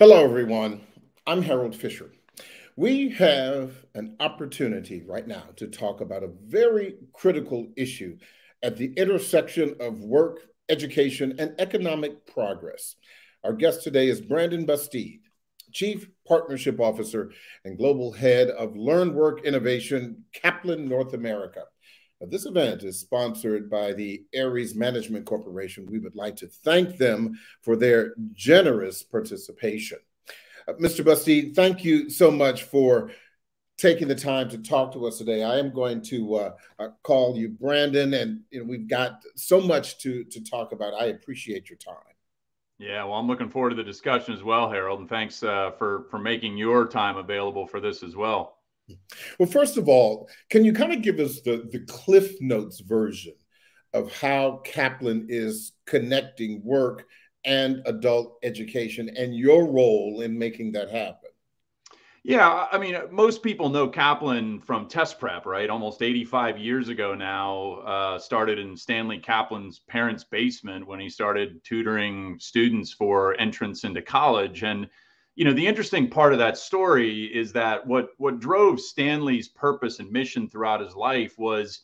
Hello, everyone. I'm Harold Fisher. We have an opportunity right now to talk about a very critical issue at the intersection of work, education, and economic progress. Our guest today is Brandon Busteed, Chief Partnership Officer and Global Head of Learn Work Innovation, Kaplan North America. This event is sponsored by the Ares Management Corporation. We would like to thank them for their generous participation. Uh, Mr. Busteed, thank you so much for taking the time to talk to us today. I am going to uh, uh, call you Brandon, and you know, we've got so much to, to talk about. I appreciate your time. Yeah, well, I'm looking forward to the discussion as well, Harold, and thanks uh, for for making your time available for this as well. Well, first of all, can you kind of give us the the Cliff Notes version of how Kaplan is connecting work and adult education and your role in making that happen? Yeah, I mean, most people know Kaplan from test prep, right? Almost 85 years ago now, uh, started in Stanley Kaplan's parents' basement when he started tutoring students for entrance into college. And, you know, the interesting part of that story is that what what drove Stanley's purpose and mission throughout his life was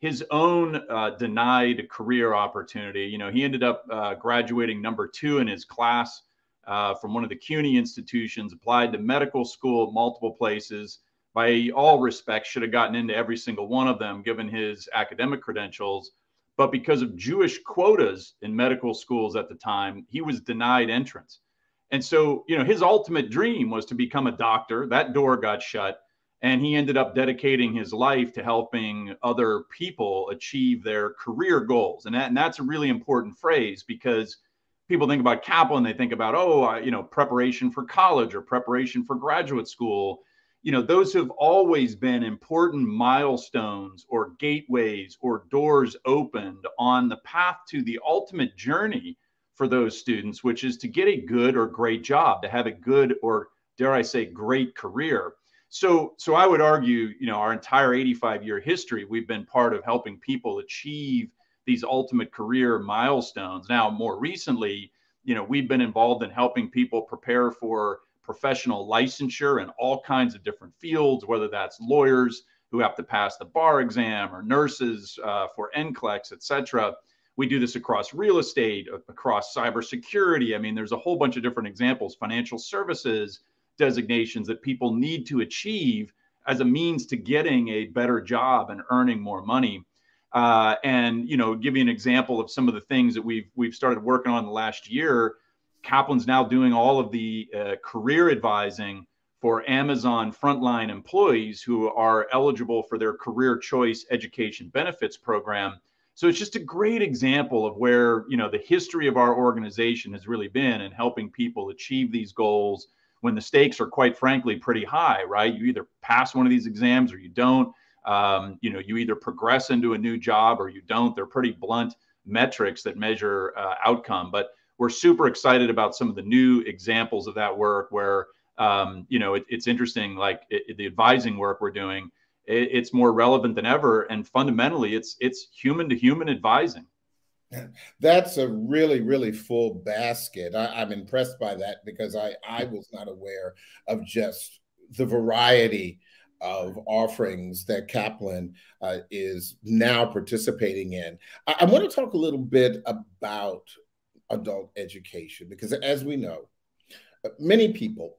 his own uh, denied career opportunity. You know, he ended up uh, graduating number two in his class uh, from one of the CUNY institutions, applied to medical school multiple places. By all respects, should have gotten into every single one of them given his academic credentials. But because of Jewish quotas in medical schools at the time, he was denied entrance. And so, you know, his ultimate dream was to become a doctor. That door got shut. And he ended up dedicating his life to helping other people achieve their career goals. And, that, and that's a really important phrase because people think about Kaplan, they think about, oh, you know, preparation for college or preparation for graduate school. You know, those have always been important milestones or gateways or doors opened on the path to the ultimate journey for those students, which is to get a good or great job, to have a good or dare I say great career. So, so I would argue, you know, our entire 85 year history, we've been part of helping people achieve these ultimate career milestones. Now, more recently, you know, we've been involved in helping people prepare for professional licensure in all kinds of different fields, whether that's lawyers who have to pass the bar exam or nurses uh, for NCLEX, et cetera. We do this across real estate, across cybersecurity. I mean, there's a whole bunch of different examples, financial services designations that people need to achieve as a means to getting a better job and earning more money. Uh, and you know, give you an example of some of the things that we've we've started working on the last year. Kaplan's now doing all of the uh, career advising for Amazon frontline employees who are eligible for their career choice education benefits program. So it's just a great example of where you know the history of our organization has really been in helping people achieve these goals when the stakes are quite frankly pretty high, right? You either pass one of these exams or you don't um, you know, you either progress into a new job or you don't. They're pretty blunt metrics that measure uh, outcome. But we're super excited about some of the new examples of that work where, um, you know, it, it's interesting, like it, the advising work we're doing, it, it's more relevant than ever. And fundamentally, it's it's human to human advising. That's a really, really full basket. I, am I'm impressed by that because I, I was not aware of just the variety of offerings that Kaplan uh, is now participating in. I, I want to talk a little bit about adult education because, as we know, uh, many people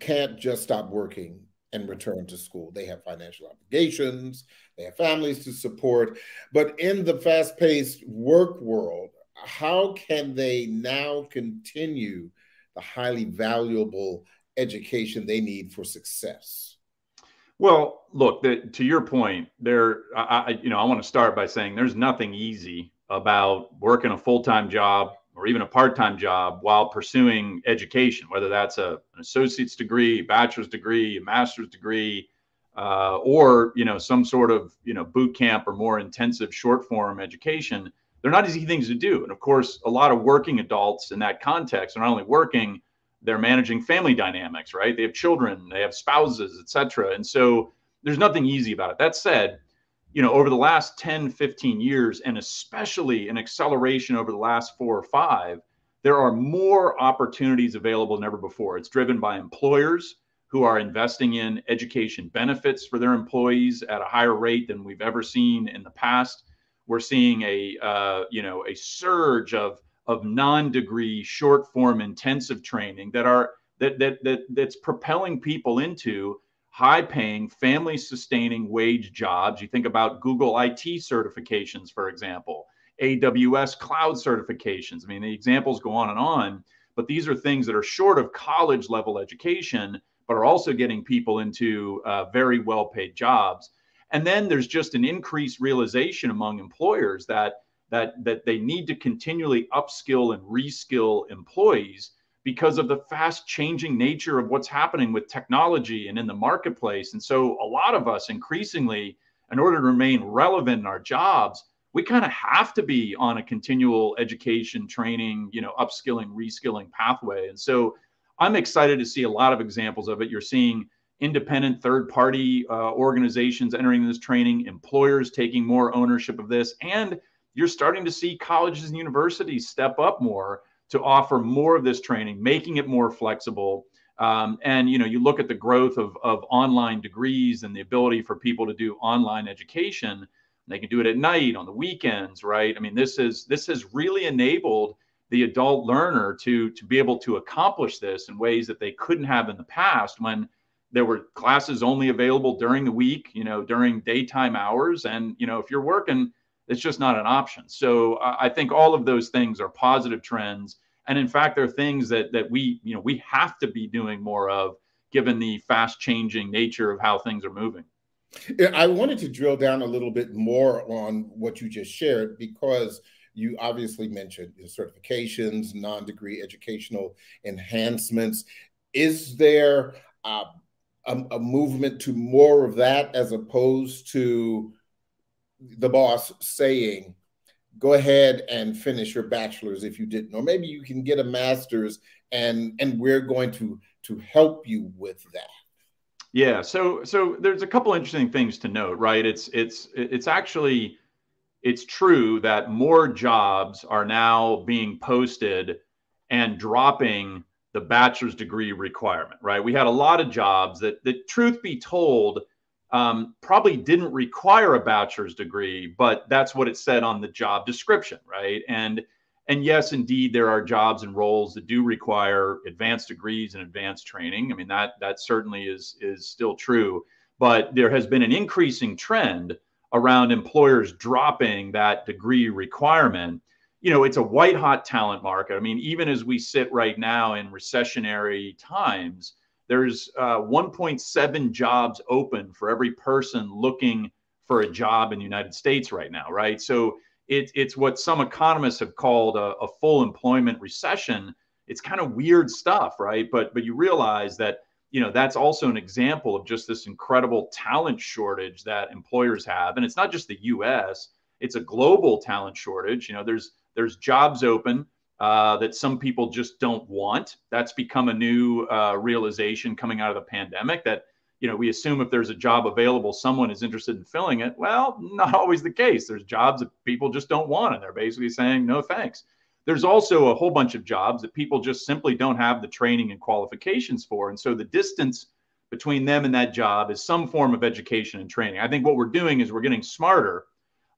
can't just stop working and return to school. They have financial obligations, they have families to support. But in the fast paced work world, how can they now continue the highly valuable education they need for success? Well, look, the, to your point, there, I, you know, I want to start by saying there's nothing easy about working a full time job or even a part time job while pursuing education, whether that's a, an associate's degree, bachelor's degree, a master's degree, uh, or you know some sort of you know boot camp or more intensive short form education. They're not easy things to do, and of course, a lot of working adults in that context are not only working they're managing family dynamics, right? They have children, they have spouses, etc. And so there's nothing easy about it. That said, you know, over the last 10, 15 years, and especially an acceleration over the last four or five, there are more opportunities available than ever before. It's driven by employers who are investing in education benefits for their employees at a higher rate than we've ever seen in the past. We're seeing a uh, you know a surge of of non-degree short form intensive training that are that that that that's propelling people into high paying family sustaining wage jobs. You think about google it certifications for example aws cloud certifications. I mean the examples go on and on but these are things that are short of college level education but are also getting people into uh, very well paid jobs. And then there's just an increased realization among employers that that that they need to continually upskill and reskill employees because of the fast changing nature of what's happening with technology and in the marketplace. And so a lot of us increasingly in order to remain relevant in our jobs, we kind of have to be on a continual education, training, you know, upskilling, reskilling pathway. And so I'm excited to see a lot of examples of it. You're seeing independent third party uh, organizations entering this training, employers taking more ownership of this, and you're starting to see colleges and universities step up more to offer more of this training, making it more flexible. Um, and you know, you look at the growth of, of online degrees and the ability for people to do online education. They can do it at night, on the weekends, right? I mean, this is this has really enabled the adult learner to to be able to accomplish this in ways that they couldn't have in the past when there were classes only available during the week, you know, during daytime hours. And you know, if you're working it's just not an option. So I think all of those things are positive trends, and in fact, they're things that that we you know we have to be doing more of, given the fast changing nature of how things are moving. I wanted to drill down a little bit more on what you just shared because you obviously mentioned certifications, non degree educational enhancements. Is there uh, a, a, movement to more of that as opposed to the boss saying, go ahead and finish your bachelor's if you didn't, or maybe you can get a master's and and we're going to to help you with that. Yeah, so so there's a couple interesting things to note, right? It's it's it's actually it's true that more jobs are now being posted and dropping the bachelor's degree requirement, right? We had a lot of jobs that that truth be told um, probably didn't require a bachelor's degree, but that's what it said on the job description, right? And and yes, indeed, there are jobs and roles that do require advanced degrees and advanced training. I mean that that certainly is is still true, but there has been an increasing trend around employers dropping that degree requirement. You know, it's a white hot talent market. I mean, even as we sit right now in recessionary times there's uh, 1.7 jobs open for every person looking for a job in the United States right now, right? So it, it's what some economists have called a, a full employment recession. It's kind of weird stuff, right? But but you realize that you know that's also an example of just this incredible talent shortage that employers have, and it's not just the U.S. It's a global talent shortage. You know, there's there's jobs open uh, that some people just don't want. That's become a new uh, realization coming out of the pandemic that you know we assume if there's a job available, someone is interested in filling it. Well, not always the case. There's jobs that people just don't want, and they're basically saying no thanks. There's also a whole bunch of jobs that people just simply don't have the training and qualifications for, and so the distance between them and that job is some form of education and training. I think what we're doing is we're getting smarter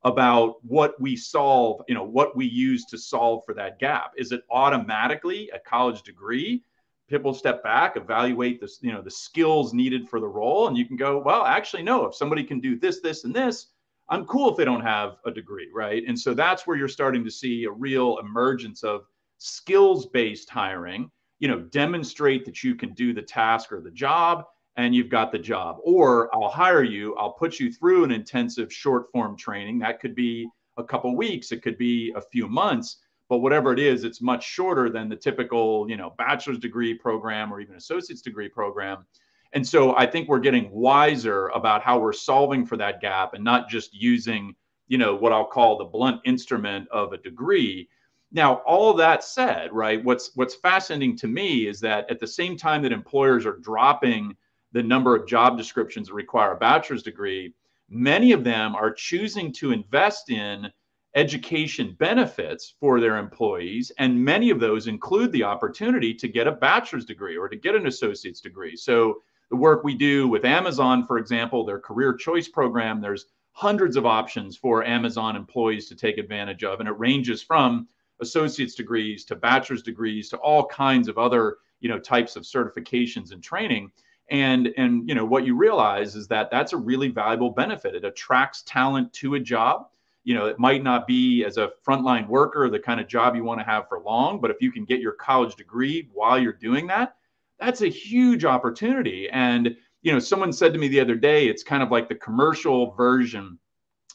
about what we solve, you know, what we use to solve for that gap. Is it automatically a college degree? People step back, evaluate this, you know, the skills needed for the role, and you can go, well, actually, no, if somebody can do this, this, and this, I'm cool if they don't have a degree, right? And so that's where you're starting to see a real emergence of skills-based hiring, you know, demonstrate that you can do the task or the job and you've got the job. Or I'll hire you, I'll put you through an intensive short form training. That could be a couple weeks, it could be a few months, but whatever it is, it's much shorter than the typical, you know, bachelor's degree program or even associate's degree program. And so I think we're getting wiser about how we're solving for that gap and not just using, you know, what I'll call the blunt instrument of a degree. Now, all that said, right, what's what's fascinating to me is that at the same time that employers are dropping the number of job descriptions that require a bachelor's degree, many of them are choosing to invest in education benefits for their employees. And many of those include the opportunity to get a bachelor's degree or to get an associate's degree. So, the work we do with Amazon, for example, their career choice program, there's hundreds of options for Amazon employees to take advantage of. And it ranges from associate's degrees to bachelor's degrees to all kinds of other you know types of certifications and training and and you know what you realize is that that's a really valuable benefit. It attracts talent to a job. You know it might not be as a frontline worker the kind of job you want to have for long but if you can get your college degree while you're doing that that's a huge opportunity. And you know someone said to me the other day it's kind of like the commercial version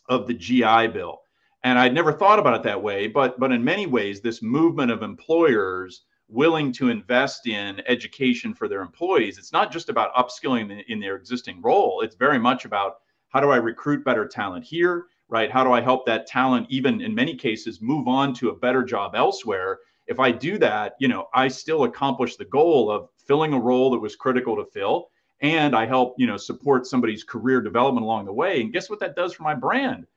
of the GI bill. And I'd never thought about it that way but but in many ways this movement of employers willing to invest in education for their employees, it's not just about upskilling in, their existing role. It's very much about how do I recruit better talent here, right? How do I help that talent, even in many cases, move on to a better job elsewhere? If I do that, you know, I still accomplish the goal of filling a role that was critical to fill, and I help, you know, support somebody's career development along the way. And guess what that does for my brand?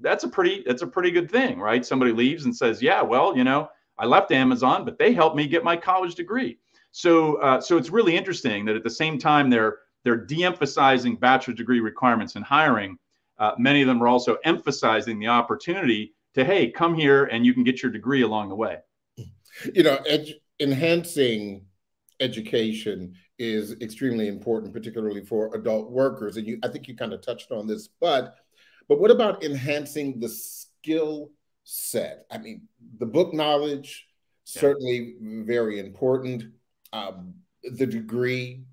That's a pretty that's a pretty good thing, right? Somebody leaves and says, "Yeah, well, you know, I left Amazon, but they helped me get my college degree. So, uh, so it's really interesting that at the same time they're they're de-emphasizing bachelor degree requirements in hiring. Uh, many of them are also emphasizing the opportunity to hey, come here and you can get your degree along the way. You know, enhancing education is extremely important, particularly for adult workers. And you, I think you kind of touched on this, but but what about enhancing the skill set. I mean, the book knowledge yeah. certainly very important. Um, the degree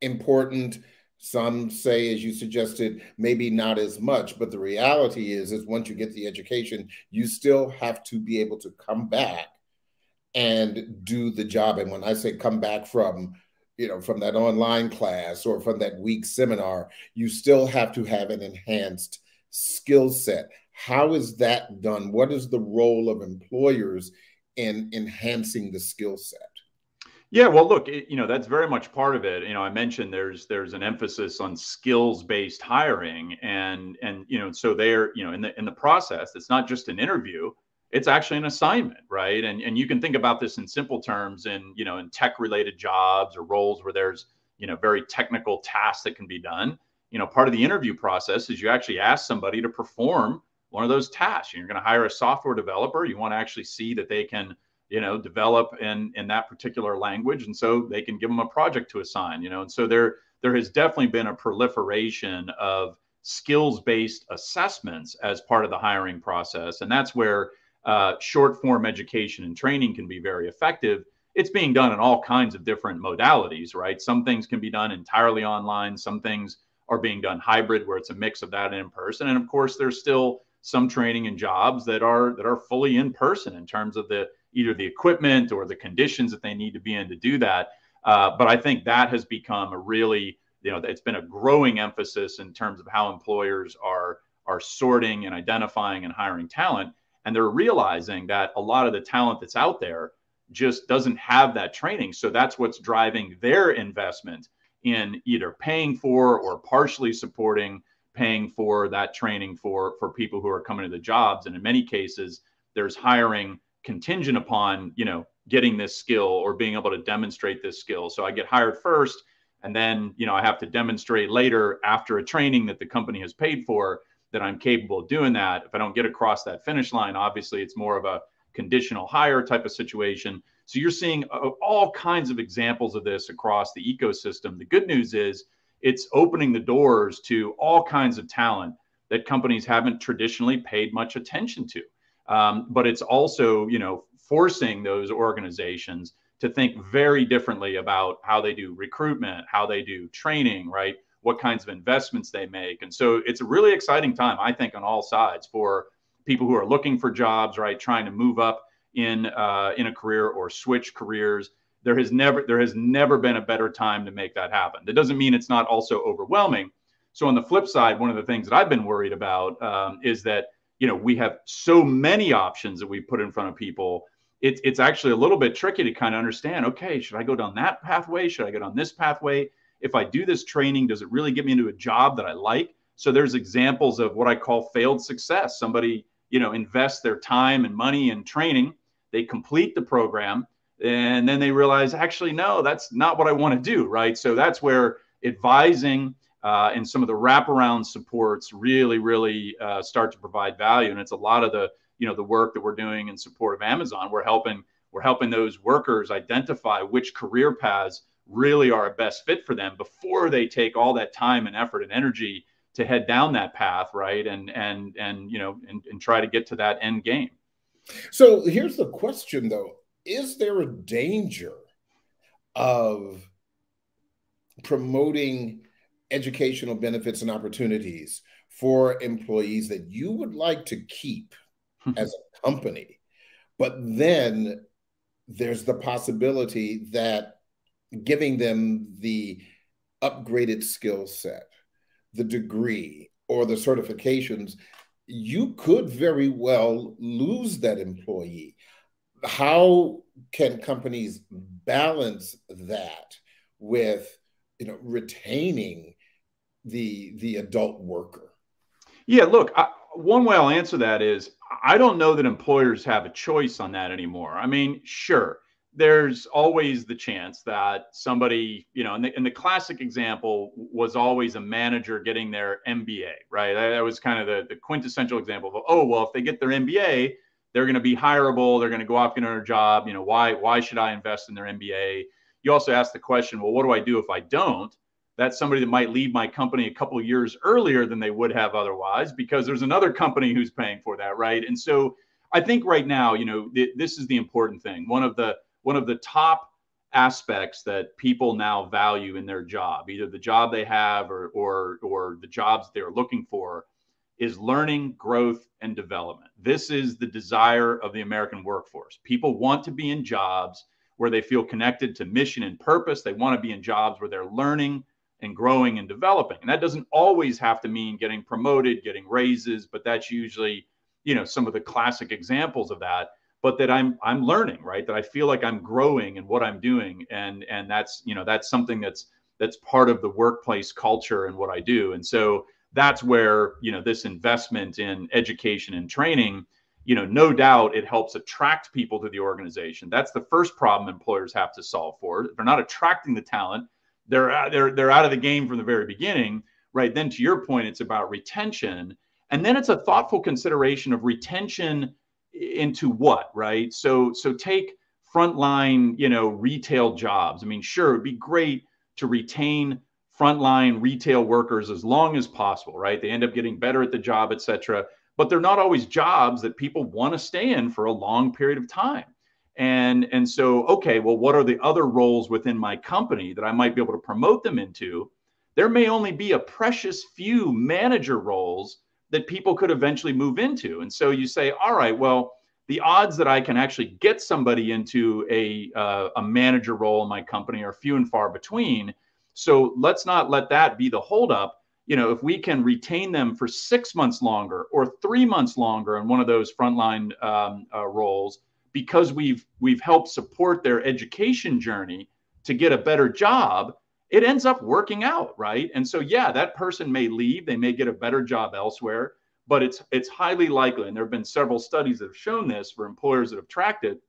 important. Some say, as you suggested, maybe not as much. But the reality is, is once you get the education, you still have to be able to come back and do the job. And when I say come back from you know, from that online class or from that week seminar, you still have to have an enhanced skill set. How is that done? What is the role of employers in enhancing the skill set? Yeah, well, look, it, you know that's very much part of it. You know, I mentioned there's there's an emphasis on skills based hiring, and and you know, so they're you know in the in the process, it's not just an interview, it's actually an assignment, right? And and you can think about this in simple terms, in you know, in tech related jobs or roles where there's you know very technical tasks that can be done. You know, part of the interview process is you actually ask somebody to perform one of those tasks. You're going to hire a software developer. You want to actually see that they can, you know, develop in in that particular language, and so they can give them a project to assign. You know, and so there there has definitely been a proliferation of skills based assessments as part of the hiring process, and that's where uh, short form education and training can be very effective. It's being done in all kinds of different modalities, right? Some things can be done entirely online. Some things are being done hybrid, where it's a mix of that and in person. And of course, there's still some training and jobs that are that are fully in person in terms of the either the equipment or the conditions that they need to be in to do that. Uh, but I think that has become a really you know it's been a growing emphasis in terms of how employers are are sorting and identifying and hiring talent and they're realizing that a lot of the talent that's out there just doesn't have that training so that's what's driving their investment in either paying for or partially supporting paying for that training for for people who are coming to the jobs. And in many cases there's hiring contingent upon you know getting this skill or being able to demonstrate this skill. So i get hired first and then you know i have to demonstrate later after a training that the company has paid for that i'm capable of doing that. If i don't get across that finish line obviously it's more of a conditional hire type of situation. So you're seeing uh, all kinds of examples of this across the ecosystem. The good news is it's opening the doors to all kinds of talent that companies haven't traditionally paid much attention to. Um, but it's also, you know, forcing those organizations to think very differently about how they do recruitment, how they do training, right? What kinds of investments they make. And so it's a really exciting time, I think, on all sides for people who are looking for jobs, right? Trying to move up in uh, in a career or switch careers there has never there has never been a better time to make that happen. That doesn't mean it's not also overwhelming. So on the flip side, one of the things that I've been worried about um, is that you know we have so many options that we put in front of people. It's it's actually a little bit tricky to kind of understand. Okay, should I go down that pathway? Should I go down this pathway? If I do this training, does it really get me into a job that I like? So there's examples of what I call failed success. Somebody you know, invests their time and money in training. They complete the program and then they realize, actually, no, that's not what I want to do, right? So that's where advising uh, and some of the wraparound supports really, really uh, start to provide value. And it's a lot of the, you know, the work that we're doing in support of Amazon. We're helping, we're helping those workers identify which career paths really are a best fit for them before they take all that time and effort and energy to head down that path, right? And and and you know, and, and try to get to that end game. So here's the question though. Is there a danger of promoting educational benefits and opportunities for employees that you would like to keep hmm. as a company, but then there's the possibility that giving them the upgraded skill set, the degree, or the certifications, you could very well lose that employee. How can companies balance that with you know retaining the the adult worker? Yeah, look, I, one way I'll answer that is I don't know that employers have a choice on that anymore. I mean, sure, there's always the chance that somebody, you know, and the, and the classic example was always a manager getting their MBA, right? That, was kind of the, the quintessential example of, oh, well, if they get their MBA, they're going to be hireable. They're going to go off get another job. You know, why why should I invest in their MBA? You also ask the question, well, what do I do if I don't? That's somebody that might leave my company a couple years earlier than they would have otherwise because there's another company who's paying for that, right? And so I think right now, you know, th- this is the important thing. One of the one of the top aspects that people now value in their job, either the job they have or or or the jobs they're looking for, is learning, growth, and development. This is the desire of the American workforce. People want to be in jobs where they feel connected to mission and purpose. They want to be in jobs where they're learning and growing and developing. And that doesn't always have to mean getting promoted, getting raises, but that's usually, you know, some of the classic examples of that but that I'm I'm learning, right? That I feel like I'm growing in what I'm doing, and and that's you know that's something that's that's part of the workplace culture and what I do, and so that's where you know this investment in education and training, you know, no doubt it helps attract people to the organization. That's the first problem employers have to solve for. If they're not attracting the talent, they're they're they're out of the game from the very beginning, right? Then to your point, it's about retention, and then it's a thoughtful consideration of retention into what, right? So so take frontline, you know, retail jobs. I mean, sure, it'd be great to retain frontline retail workers as long as possible, right? They end up getting better at the job, et cetera. But they're not always jobs that people want to stay in for a long period of time. And, and so, okay, well, what are the other roles within my company that I might be able to promote them into? There may only be a precious few manager roles that people could eventually move into. And so you say, all right, well, the odds that I can actually get somebody into a, uh, a manager role in my company are few and far between. So let's not let that be the holdup. You know, if we can retain them for six months longer or three months longer in one of those frontline um, uh, roles, because we've we've helped support their education journey to get a better job, it ends up working out, right? And so, yeah, that person may leave, they may get a better job elsewhere, but it's it's highly likely, and there have been several studies that have shown this for employers that have tracked it,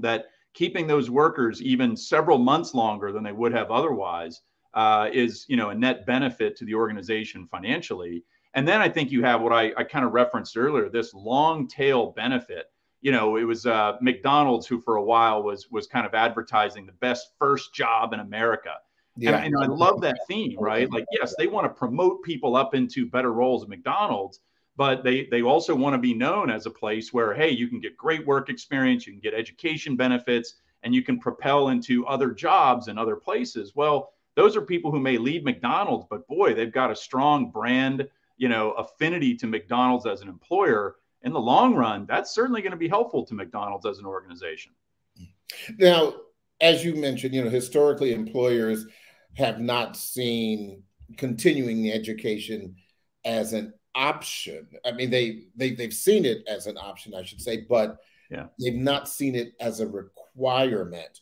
that keeping those workers even several months longer than they would have otherwise uh, is, you know, a net benefit to the organization financially. And then I think you have what I, I kind of referenced earlier, this long tail benefit. You know, it was uh, McDonald's who for a while was was kind of advertising the best first job in America yeah. And, and I love that theme, right? Like, yes, they want to promote people up into better roles at McDonald's, but they they also want to be known as a place where, hey, you can get great work experience, you can get education benefits, and you can propel into other jobs and other places. Well, those are people who may leave McDonald's, but boy, they've got a strong brand, you know, affinity to McDonald's as an employer. In the long run, that's certainly going to be helpful to McDonald's as an organization. Now, as you mentioned, you know, historically employers have not seen continuing the education as an option. I mean, they, they they've seen it as an option, I should say, but yeah. they've not seen it as a requirement.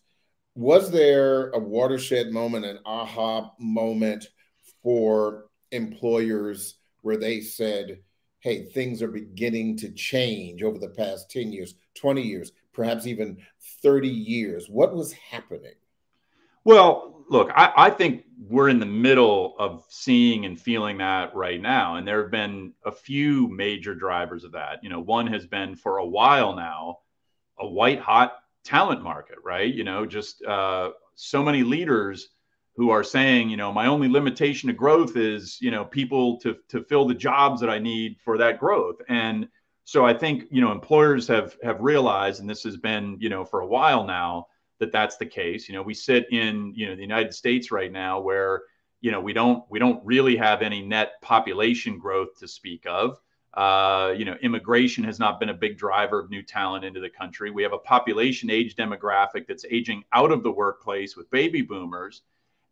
Was there a watershed moment, an aha moment for employers where they said, hey, things are beginning to change over the past 10 years, 20 years, perhaps even 30 years? What was happening? Well, look, I, I, think we're in the middle of seeing and feeling that right now. And there have been a few major drivers of that. You know, one has been for a while now a white hot talent market, right? You know, just uh, so many leaders who are saying, you know, my only limitation to growth is, you know, people to to fill the jobs that I need for that growth. And so I think, you know, employers have have realized, and this has been, you know, for a while now, that that's the case. You know, we sit in, you know, the United States right now where, you know, we don't we don't really have any net population growth to speak of. Uh, you know, immigration has not been a big driver of new talent into the country. We have a population age demographic that's aging out of the workplace with baby boomers.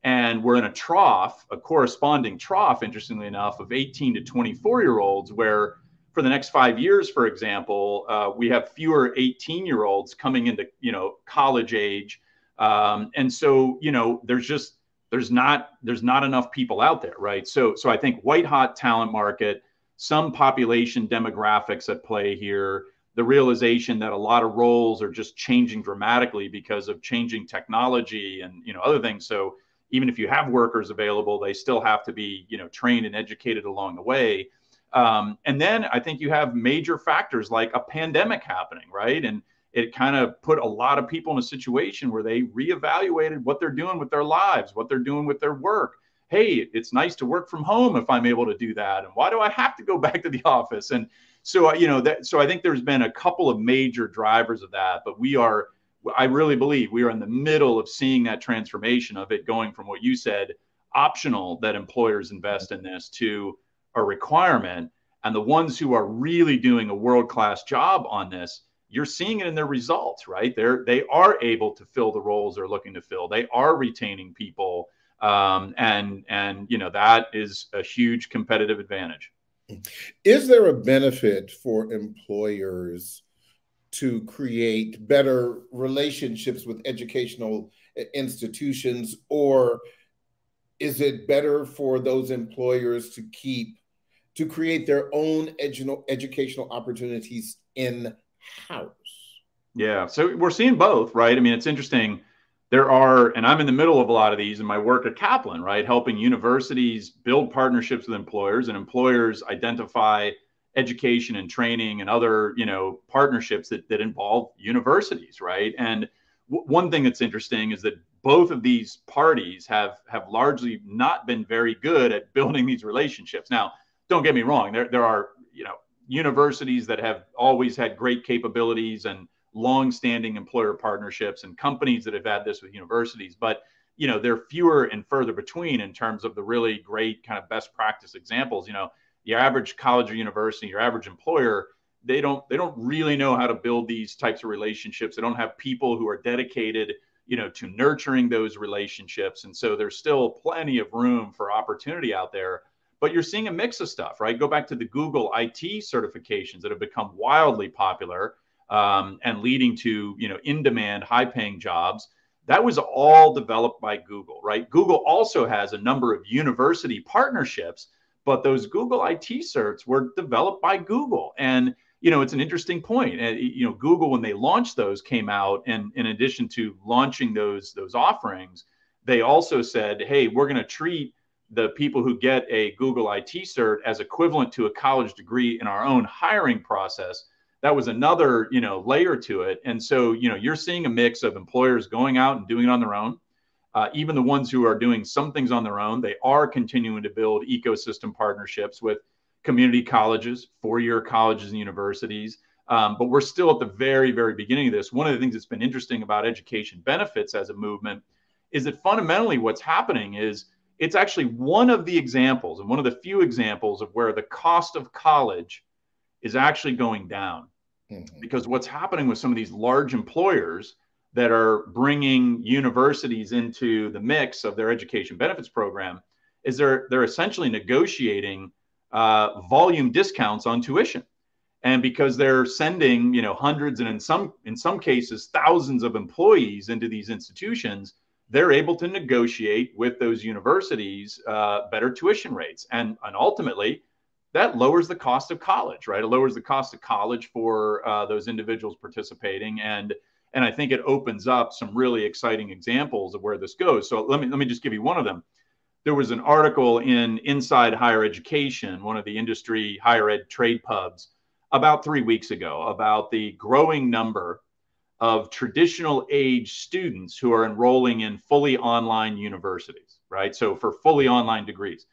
And we're in a trough, a corresponding trough, interestingly enough, of 18 to 24 year olds, where for the next five years, for example, uh, we have fewer 18 year olds coming into you know college age, um, and so you know there's just there's not there's not enough people out there, right? So so I think white hot talent market, some population demographics at play here, the realization that a lot of roles are just changing dramatically because of changing technology and you know other things. So even if you have workers available, they still have to be, you know, trained and educated along the way. Um, and then I think you have major factors like a pandemic happening, right? And it kind of put a lot of people in a situation where they reevaluated what they're doing with their lives, what they're doing with their work. Hey, it's nice to work from home if I'm able to do that. And why do I have to go back to the office? And so, uh, you know, that, so I think there's been a couple of major drivers of that, but we are I really believe we are in the middle of seeing that transformation of it going from what you said, optional that employers invest in this, to a requirement. And the ones who are really doing a world class job on this, you're seeing it in their results, right? They're they are able to fill the roles they're looking to fill. They are retaining people, um, and and you know that is a huge competitive advantage. Is there a benefit for employers? to create better relationships with educational institutions or is it better for those employers to keep to create their own edu- educational opportunities in house yeah so we're seeing both right i mean it's interesting there are and i'm in the middle of a lot of these in my work at kaplan right? Helping universities build partnerships with employers and employers identify education and training and other you know partnerships that, that involve universities right? And w- one thing that's interesting is that both of these parties have have largely not been very good at building these relationships. Now don't get me wrong there, there are you know universities that have always had great capabilities and long-standing employer partnerships and companies that have had this with universities but you know they're fewer and further between in terms of the really great kind of best practice examples you know your average college or university, your average employer, they don't they don't really know how to build these types of relationships. They don't have people who are dedicated, you know, to nurturing those relationships. And so there's still plenty of room for opportunity out there. But you're seeing a mix of stuff, right? Go back to the Google IT certifications that have become wildly popular um, and leading to, you know, in-demand, high-paying jobs. That was all developed by Google, right? Google also has a number of university partnerships but those Google IT certs were developed by Google. And you know, it's an interesting point. And you know, Google when they launched those came out, and in addition to launching those those offerings, they also said, "Hey, we're going to treat the people who get a Google IT cert as equivalent to a college degree in our own hiring process." That was another you know layer to it. And so you know, you're seeing a mix of employers going out and doing it on their own uh, even the ones who are doing some things on their own, they are continuing to build ecosystem partnerships with community colleges, four year colleges and universities. Um, but we're still at the very, very beginning of this. One of the things that's been interesting about education benefits as a movement is that fundamentally what's happening is it's actually one of the examples and one of the few examples of where the cost of college is actually going down. Mm-hmm. Because what's happening with some of these large employers that are bringing universities into the mix of their education benefits program is they're they're essentially negotiating uh, volume discounts on tuition and because they're sending you know hundreds and in some in some cases thousands of employees into these institutions they're able to negotiate with those universities uh, better tuition rates and and ultimately that lowers the cost of college, right? It lowers the cost of college for uh, those individuals participating, and and I think it opens up some really exciting examples of where this goes. So let me let me just give you one of them. There was an article in Inside Higher Education, one of the industry higher ed trade pubs, about three weeks ago, about the growing number of traditional age students who are enrolling in fully online universities, right? So for fully online degrees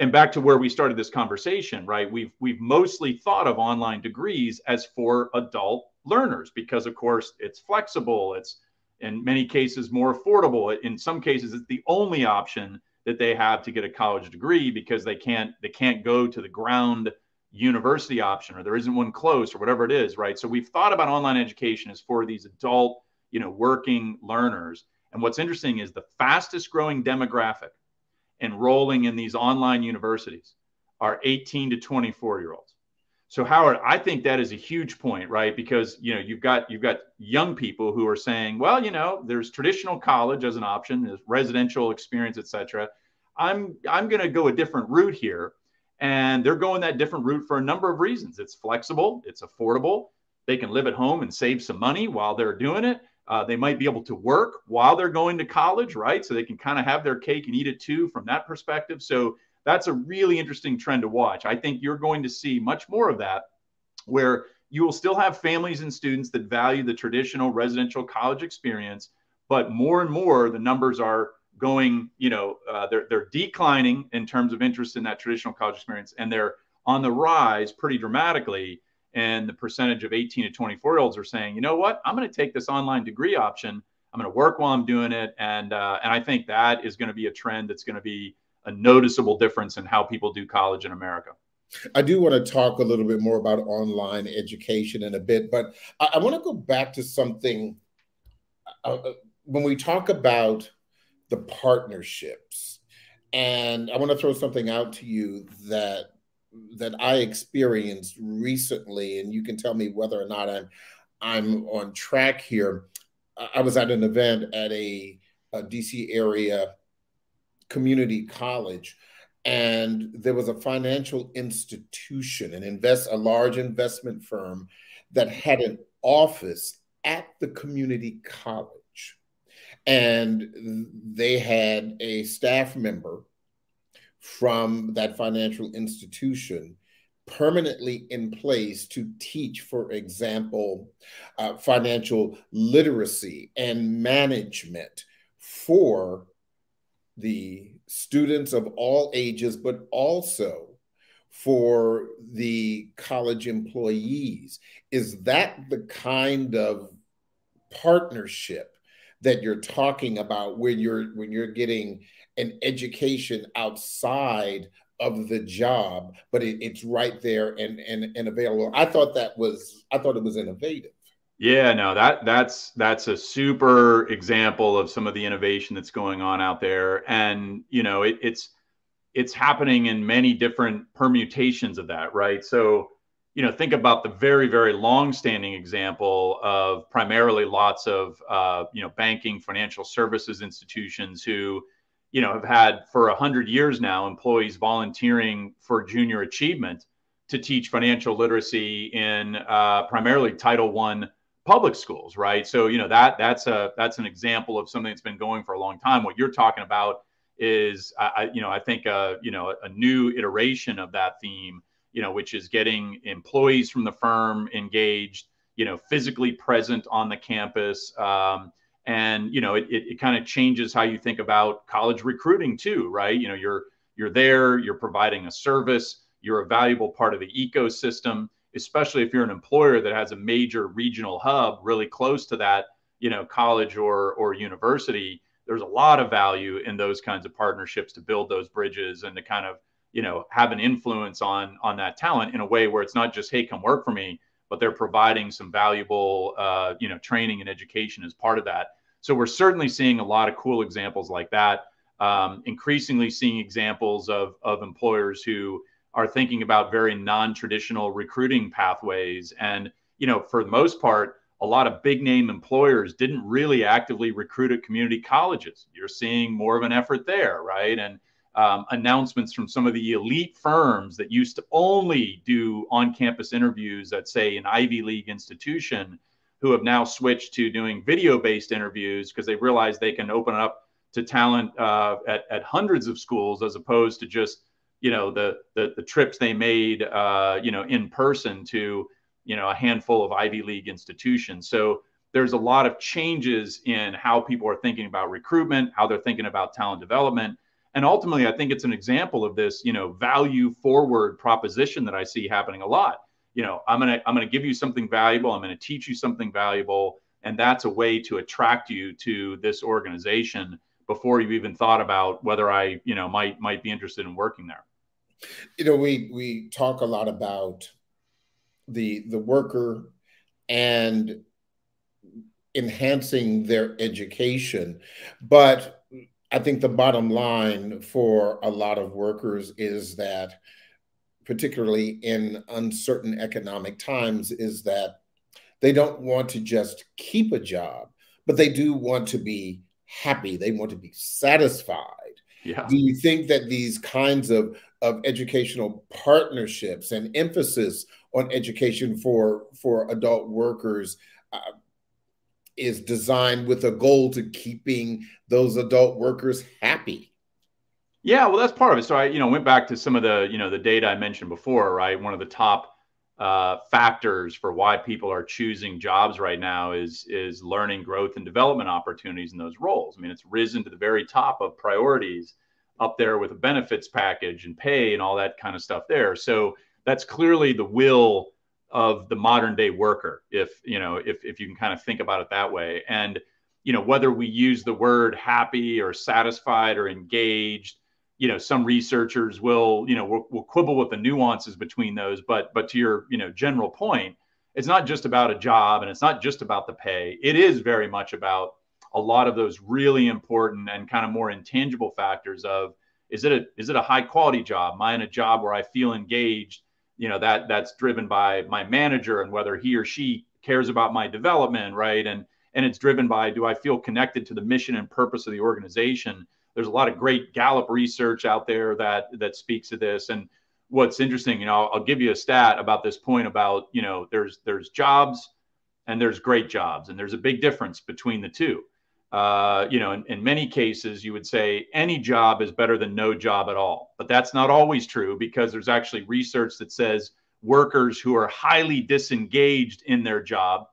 and back to where we started this conversation, right? We've we've mostly thought of online degrees as for adult learners because of course it's flexible, it's in many cases more affordable. In some cases it's the only option that they have to get a college degree because they can't they can't go to the ground university option or there isn't one close or whatever it is, right? So we've thought about online education as for these adult, you know, working learners. And what's interesting is the fastest growing demographic enrolling in these online universities are 18 to 24 year olds. So Howard, I think that is a huge point, right? Because you know you've got you've got young people who are saying, well, you know, there's traditional college as an option, there's residential experience, et cetera. I'm I'm going to go a different route here, and they're going that different route for a number of reasons. It's flexible, it's affordable, they can live at home and save some money while they're doing it, uh, they might be able to work while they're going to college, right? So they can kind of have their cake and eat it too from that perspective. So that's a really interesting trend to watch. I think you're going to see much more of that where you will still have families and students that value the traditional residential college experience, but more and more the numbers are going, you know, uh, they're, they're declining in terms of interest in that traditional college experience and they're on the rise pretty dramatically and the percentage of 18 to 24 year olds are saying, you know what, I'm going to take this online degree option. I'm going to work while I'm doing it, and uh, and I think that is going to be a trend that's going to be a noticeable difference in how people do college in America. I do want to talk a little bit more about online education in a bit, but I, I want to go back to something uh, uh, when we talk about the partnerships. And I want to throw something out to you that that I experienced recently, and you can tell me whether or not I'm I'm on track here. I was at an event at a, a DC area community college, and there was a financial institution, an invest a large investment firm that had an office at the community college, and they had a staff member from that financial institution permanently in place to teach, for example, uh, financial literacy and management for the students of all ages, but also for the college employees. Is that the kind of partnership that you're talking about when you're when you're getting an education outside of the job, but it, it's right there and, and and available. I thought that was I thought it was innovative. Yeah, no, that that's that's a super example of some of the innovation that's going on out there, and you know it, it's it's happening in many different permutations of that, right? So you know, think about the very, very long-standing example of primarily lots of, uh, you know, banking, financial services institutions who, you know, have had for a hundred years now employees volunteering for junior achievement to teach financial literacy in uh, primarily Title One public schools, right? So, you know, that that's a that's an example of something that's been going for a long time. What you're talking about is, I, you know, I think, uh, you know, a new iteration of that theme you know, which is getting employees from the firm engaged, you know, physically present on the campus. Um, and you know, it, it, it kind of changes how you think about college recruiting too, right? You know, you're you're there, you're providing a service, you're a valuable part of the ecosystem, especially if you're an employer that has a major regional hub really close to that, you know, college or or university. There's a lot of value in those kinds of partnerships to build those bridges and to kind of you know have an influence on on that talent in a way where it's not just hey come work for me but they're providing some valuable uh, you know training and education as part of that so we're certainly seeing a lot of cool examples like that. Um, increasingly seeing examples of of employers who are thinking about very non-traditional recruiting pathways. And you know for the most part a lot of big name employers didn't really actively recruit at community colleges. You're seeing more of an effort there right? And um, announcements from some of the elite firms that used to only do on campus interviews at, say, an Ivy League institution, who have now switched to doing video based interviews because they realize they can open up to talent uh, at, at hundreds of schools as opposed to just you know the the, the trips they made uh, you know in person to you know a handful of Ivy League institutions. So there's a lot of changes in how people are thinking about recruitment, how they're thinking about talent development, and ultimately, I think it's an example of this you know value forward proposition that I see happening a lot. You know, I'm gonna I'm gonna give you something valuable. I'm gonna teach you something valuable, and that's a way to attract you to this organization before you've even thought about whether I you know might might be interested in working there. You know, we we talk a lot about the the worker and enhancing their education, but I think the bottom line for a lot of workers is that, particularly in uncertain economic times, is that they don't want to just keep a job, but they do want to be happy. They want to be satisfied. Yeah. Do you think that these kinds of, of educational partnerships and emphasis on education for, for adult workers uh, is designed with a goal to keeping those adult workers happy? Yeah, well, that's part of it. So I, you know, went back to some of the, you know, the data I mentioned before, right? One of the top uh, factors for why people are choosing jobs right now is is learning growth and development opportunities in those roles. I mean, it's risen to the very top of priorities up there with a benefits package and pay and all that kind of stuff there. So that's clearly the will of the modern day worker if you know if, if you can kind of think about it that way and you know whether we use the word happy or satisfied or engaged you know some researchers will you know will, will quibble with the nuances between those but but to your you know general point it's not just about a job and it's not just about the pay. It is very much about a lot of those really important and kind of more intangible factors of is it a is it a high quality job? Am i in a job where i feel engaged? You know that that's driven by my manager and whether he or she cares about my development right? And and it's driven by do i feel connected to the mission and purpose of the organization there's a lot of great gallup research out there that that speaks to this and what's interesting you know I'll, I'll give you a stat about this point about you know there's there's jobs and there's great jobs and there's a big difference between the two uh, you know, in, in, many cases, you would say any job is better than no job at all. But that's not always true because there's actually research that says workers who are highly disengaged in their job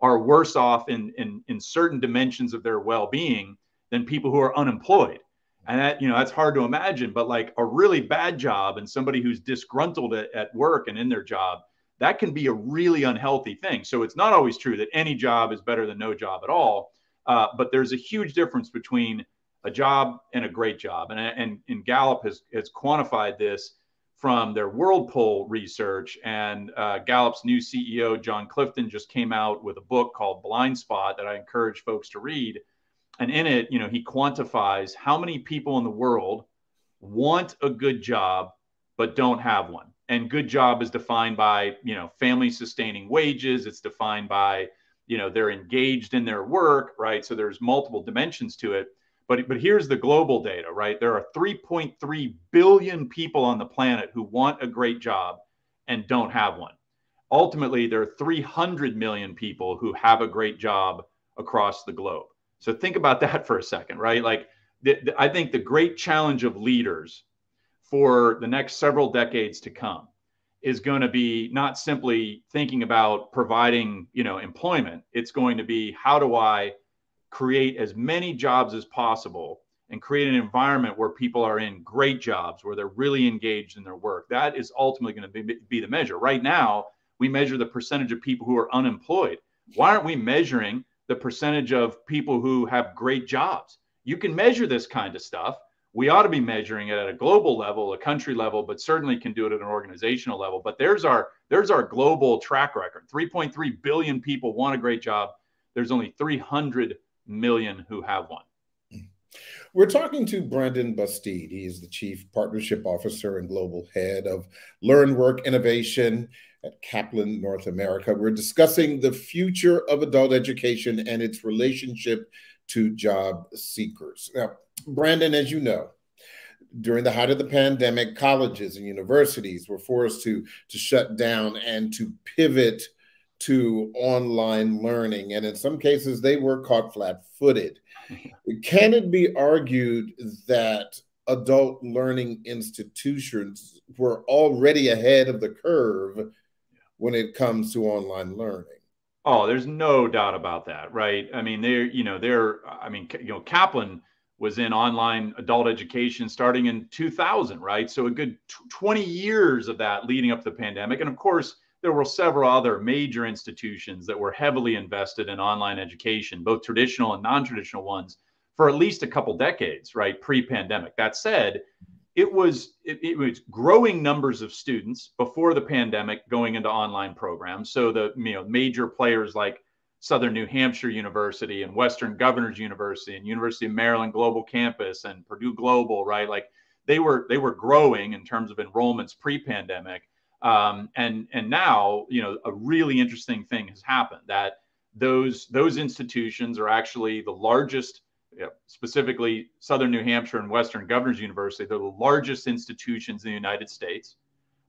are worse off in, in, in certain dimensions of their well being than people who are unemployed. And that, you know, that's hard to imagine, but like a really bad job and somebody who's disgruntled at, at work and in their job, that can be a really unhealthy thing. So it's not always true that any job is better than no job at all uh, but there's a huge difference between a job and a great job. And, and, and Gallup has, has quantified this from their World Poll research. And uh, Gallup's new CEO, Jon Clifton, just came out with a book called Blind Spot that I encourage folks to read. And in it, you know, he quantifies how many people in the world want a good job but don't have one. And good job is defined by, you know, family sustaining wages. It's defined by you know they're engaged in their work right? So there's multiple dimensions to it. But but here's the global data right? There are 3.3 billion people on the planet who want a great job and don't have one. Ultimately there are 300 million people who have a great job across the globe so think about that for a second right? Like the, the, i think the great challenge of leaders for the next several decades to come is going to be not simply thinking about providing you know employment. It's going to be how do i create as many jobs as possible and create an environment where people are in great jobs where they're really engaged in their work? That is ultimately going to be, be the measure. Right now we measure the percentage of people who are unemployed. Why aren't we measuring the percentage of people who have great jobs you can measure this kind of stuff we ought to be measuring it at a global level, a country level, but certainly can do it at an organizational level. But there's our there's our global track record. 3.3 billion people want a great job. There's only 300 million who have one. We're talking to Brandon Busteed. He is the Chief Partnership Officer and Global Head of Learn Work Innovation at Kaplan North America. We're discussing the future of adult education and its relationship to job seekers. Now, Brandon, as you know, during the height of the pandemic, colleges and universities were forced to, to shut down and to pivot to online learning. And in some cases, they were caught flat footed. Can it be argued that adult learning institutions were already ahead of the curve when it comes to online learning? Oh, there's no doubt about that, right? I mean, they're, you know, they're, I mean, you know, Kaplan was in online adult education starting in 2000, right? So a good 20 years of that leading up to the pandemic. And of course, there were several other major institutions that were heavily invested in online education, both traditional and non traditional ones, for at least a couple decades, right? Pre pandemic. That said, it was it, it, was growing numbers of students before the pandemic going into online programs. So the you know major players like Southern New Hampshire University and Western Governors University and University of Maryland Global Campus and Purdue Global, right? Like they were they were growing in terms of enrollments pre-pandemic. Um, and and now you know a really interesting thing has happened that those those institutions are actually the largest know, specifically Southern New Hampshire and Western Governors University they're the largest institutions in the United States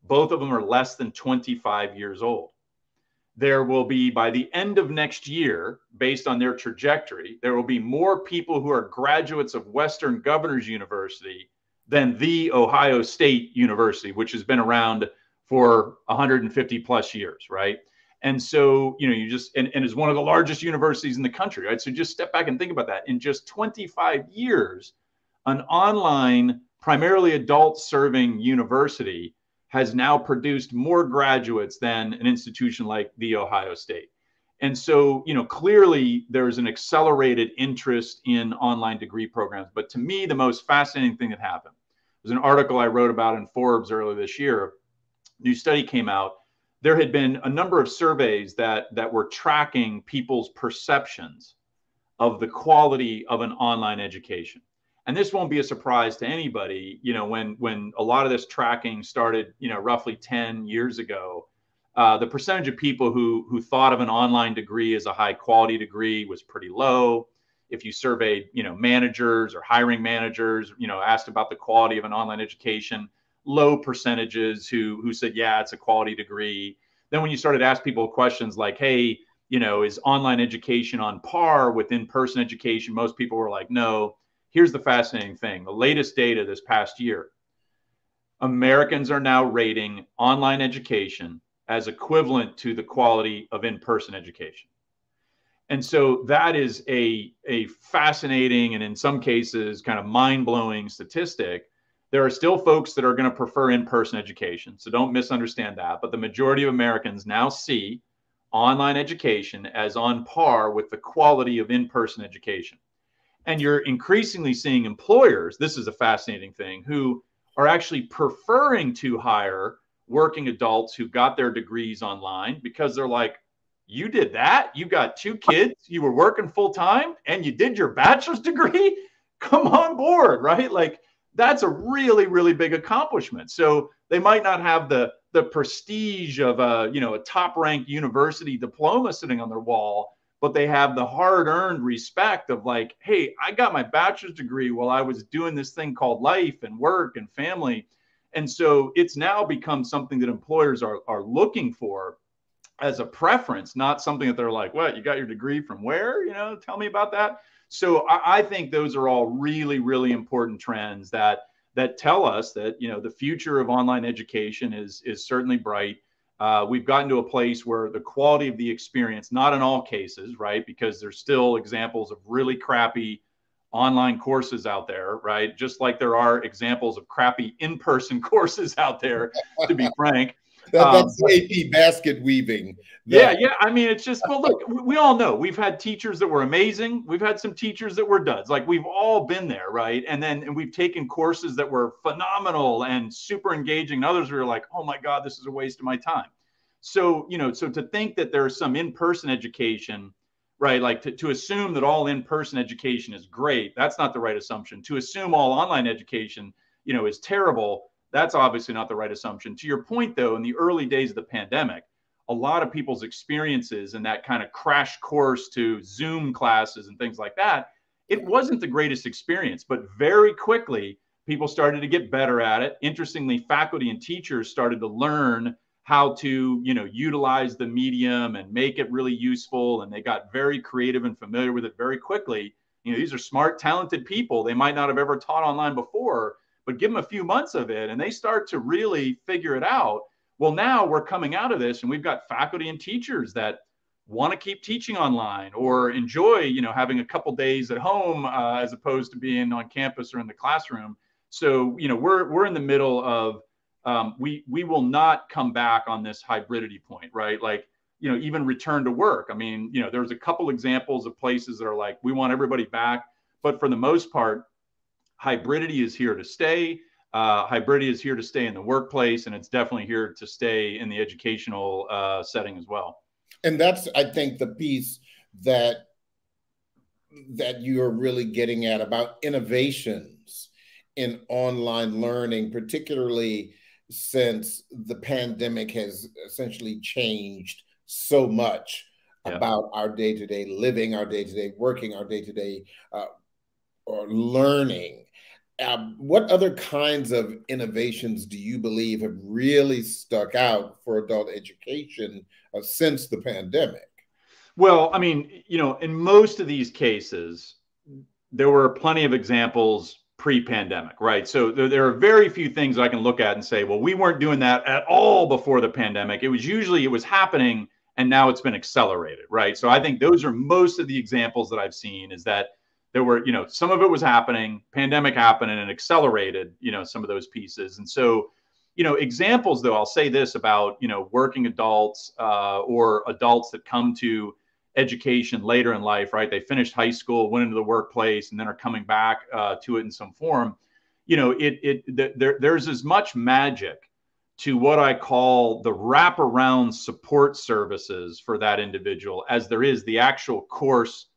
both of them are less than 25 years old there will be by the end of next year based on their trajectory there will be more people who are graduates of Western Governors University than the Ohio State University which has been around for 150 plus years, right? And so, you know, you just, and, and is one of the largest universities in the country, right? So just step back and think about that. In just 25 years, an online, primarily adult serving university has now produced more graduates than an institution like the Ohio State. And so, you know, clearly there's an accelerated interest in online degree programs. But to me, the most fascinating thing that happened was an article I wrote about in Forbes earlier this year new study came out, there had been a number of surveys that that were tracking people's perceptions of the quality of an online education. And this won't be a surprise to anybody, you know, when when a lot of this tracking started, you know, roughly 10 years ago, uh, the percentage of people who who thought of an online degree as a high quality degree was pretty low. If you surveyed, you know, managers or hiring managers, you know, asked about the quality of an online education, low percentages who who said, yeah, it's a quality degree. Then when you started to ask people questions like, hey, you know, is online education on par with in-person education? Most people were like, no. Here's the fascinating thing: the latest data this past year, Americans are now rating online education as equivalent to the quality of in-person education. And so that is a, a fascinating and in some cases kind of mind-blowing statistic there are still folks that are going to prefer in person education. So don't misunderstand that. But the majority of Americans now see online education as on par with the quality of in person education. And you're increasingly seeing employers, this is a fascinating thing, who are actually preferring to hire working adults who got their degrees online because they're like, you did that? You got two kids, you were working full time, and you did your bachelor's degree? Come on board, right? Like, that's a really really big accomplishment. So they might not have the the prestige of a you know a top ranked university diploma sitting on their wall but they have the hard earned respect of like hey i got my bachelor's degree while i was doing this thing called life and work and family. And so it's now become something that employers are, are looking for as a preference not something that they're like what you got your degree from where? You know tell me about that so I, I think those are all really, really important trends that that tell us that you know the future of online education is is certainly bright. Uh, we've gotten to a place where the quality of the experience, not in all cases, right, because there's still examples of really crappy online courses out there, right? Just like there are examples of crappy in-person courses out there, to be frank. That, that's um, AP basket weaving. yeah, yeah. I mean, it's just well, look, we all know we've had teachers that were amazing. We've had some teachers that were duds. Like we've all been there, right? And then and we've taken courses that were phenomenal and super engaging. And others were like, oh my god, this is a waste of my time. So you know, so to think that there's some in-person education, right? Like to, to assume that all in-person education is great, that's not the right assumption. To assume all online education, you know, is terrible that's obviously not the right assumption. To your point, though, in the early days of the pandemic, a lot of people's experiences and that kind of crash course to Zoom classes and things like that, it wasn't the greatest experience. But very quickly, people started to get better at it. Interestingly, faculty and teachers started to learn how to, you know, utilize the medium and make it really useful. And they got very creative and familiar with it very quickly. You know, these are smart, talented people. They might not have ever taught online before, but give them a few months of it and they start to really figure it out. Well, now we're coming out of this and we've got faculty and teachers that want to keep teaching online or enjoy, you know, having a couple days at home uh, as opposed to being on campus or in the classroom. So, you know, we're we're in the middle of um, we we will not come back on this hybridity point, right? Like, you know, even return to work. I mean, you know, there's a couple examples of places that are like, we want everybody back, but for the most part, hybridity is here to stay. Uh, hybridity is here to stay in the workplace, and it's definitely here to stay in the educational uh, setting as well. And that's, I think, the piece that that you're really getting at about innovations in online learning, particularly since the pandemic has essentially changed so much yeah. about our day to day living, our day to day working, our day to day or learning. Um, what other kinds of innovations do you believe have really stuck out for adult education uh, since the pandemic? Well, I mean, you know, in most of these cases, there were plenty of examples pre-pandemic, right? So there, there, are very few things I can look at and say, well, we weren't doing that at all before the pandemic. It was usually it was happening and now it's been accelerated, right? So I think those are most of the examples that I've seen is that there were, you know, some of it was happening, pandemic happened and it accelerated, you know, some of those pieces. And so, you know, examples though, I'll say this about, you know, working adults uh, or adults that come to education later in life, right? They finished high school, went into the workplace, and then are coming back uh, to it in some form. You know, it it th- there, there's as much magic to what I call the wraparound support services for that individual as there is the actual course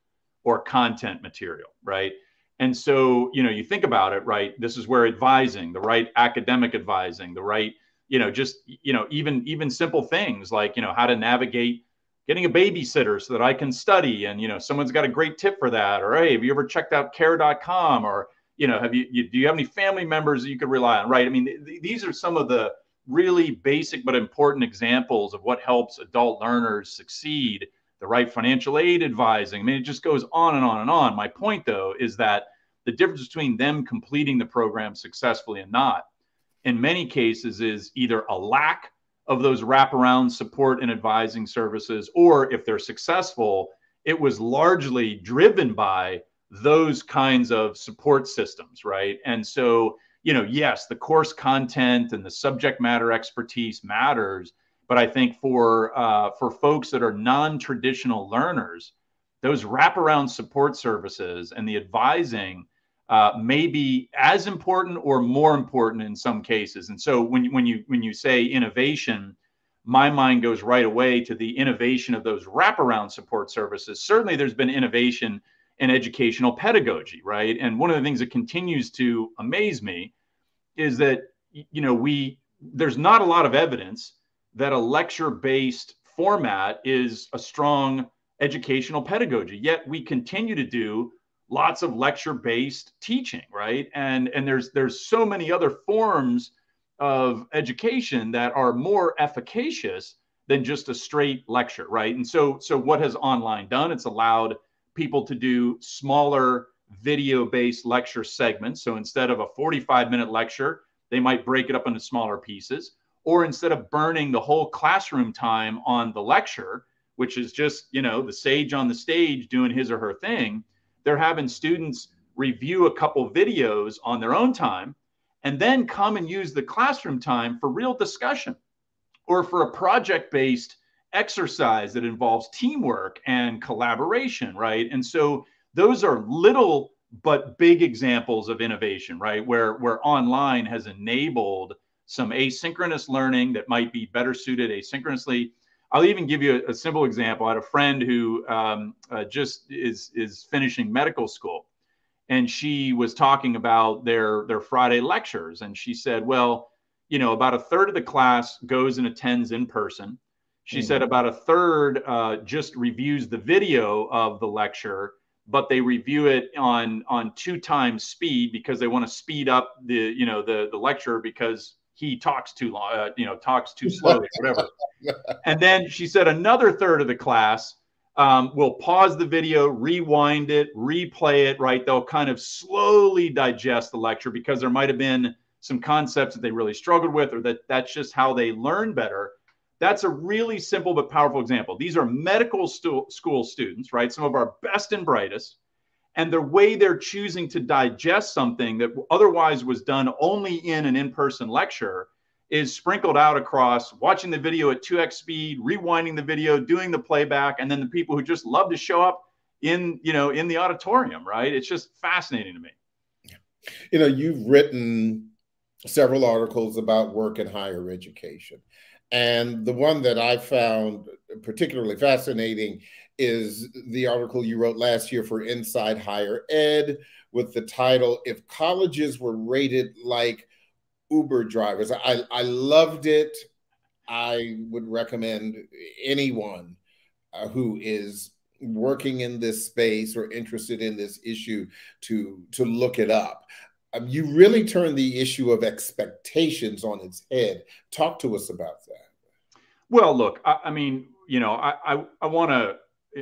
or content material, right? And so, you know, you think about it, right? This is where advising, the right academic advising, the right, you know, just, you know, even even simple things like, you know, how to navigate getting a babysitter so that I can study. And, you know, someone's got a great tip for that. Or, hey, have you ever checked out care.com? Or, you know, have you, you do you have any family members that you could rely on? Right. I mean, th- these are some of the really basic but important examples of what helps adult learners succeed. The right financial aid advising. I mean, it just goes on and on and on. My point, though, is that the difference between them completing the program successfully and not, in many cases, is either a lack of those wraparound support and advising services, or if they're successful, it was largely driven by those kinds of support systems, right? And so, you know, yes, the course content and the subject matter expertise matters, but I think for uh, for folks that are non-traditional learners, those wraparound support services and the advising uh, may be as important or more important in some cases. And so when, when you when you say innovation, my mind goes right away to the innovation of those wraparound support services. Certainly, there's been innovation in educational pedagogy, right? And one of the things that continues to amaze me is that you know we there's not a lot of evidence that a lecture-based format is a strong educational pedagogy. Yet we continue to do lots of lecture based teaching right? And and there's there's so many other forms of education that are more efficacious than just a straight lecture right? And so so what has online done? It's allowed people to do smaller video based lecture segments. So instead of a 45 minute lecture they might break it up into smaller pieces or instead of burning the whole classroom time on the lecture which is just you know the sage on the stage doing his or her thing they're having students review a couple videos on their own time and then come and use the classroom time for real discussion or for a project based exercise that involves teamwork and collaboration, right? And so those are little but big examples of innovation, right? Where where online has enabled some asynchronous learning that might be better suited asynchronously I'll even give you a, a simple example. I had a friend who um, uh, just is is finishing medical school, and she was talking about their their Friday lectures, and she said, "Well, you know, about a third of the class goes and attends in person." She mm-hmm. said about a third uh, just reviews the video of the lecture, but they review it on on two times speed because they want to speed up the you know the the lecture because he talks too long, uh, you know, talks too slowly, whatever. and then she said another third of the class um, will pause the video, rewind it, replay it. Right, they'll kind of slowly digest the lecture because there might have been some concepts that they really struggled with, or that that's just how they learn better. That's a really simple but powerful example. These are medical stu- school students, right? Some of our best and brightest. And the way they're choosing to digest something that otherwise was done only in an in person lecture is sprinkled out across watching the video at 2x speed, rewinding the video, doing the playback, and then the people who just love to show up in, you know, in the auditorium, right? It's just fascinating to me. You know, you've written several articles about work in higher education. And the one that I found particularly fascinating is the article you wrote last year for Inside Higher Ed with the title If Colleges Were Rated Like Uber Drivers. I, I loved it. I would recommend anyone uh, who is working in this space or interested in this issue to to look it up. Um, you really turned the issue of expectations on its head. Talk to us about that. Well, look, I, I mean, you know, I I, I want to.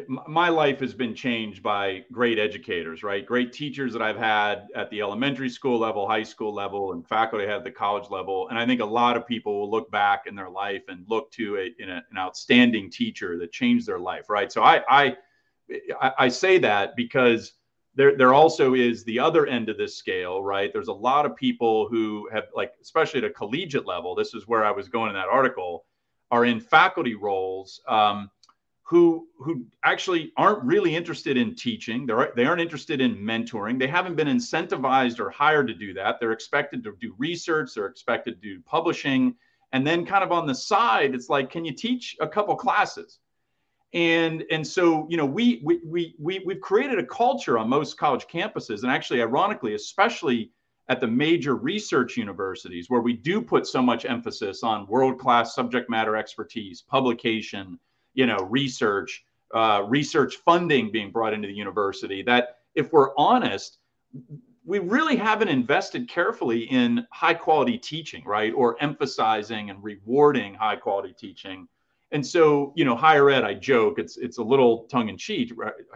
My life has been changed by great educators, right? Great teachers that I've had at the elementary school level, high school level, and faculty at the college level. And I think a lot of people will look back in their life and look to a, a an outstanding teacher that changed their life, right? So I I I say that because there there also is the other end of this scale, right? There's a lot of people who have like, especially at a collegiate level. This is where I was going in that article are in faculty roles um, who who actually aren't really interested in teaching. They're they aren't interested in mentoring. They haven't been incentivized or hired to do that. They're expected to do research. They're expected to do publishing, and then kind of on the side, it's like, can you teach a couple classes? And and so you know we we we, we we've created a culture on most college campuses, and actually, ironically, especially at the major research universities where we do put so much emphasis on world-class subject matter expertise, publication, you know, research, uh, research funding being brought into the university, that if we're honest, we really haven't invested carefully in high quality teaching, right? Or emphasizing and rewarding high quality teaching. And so, you know, higher ed, I joke, it's it's a little tongue in cheek,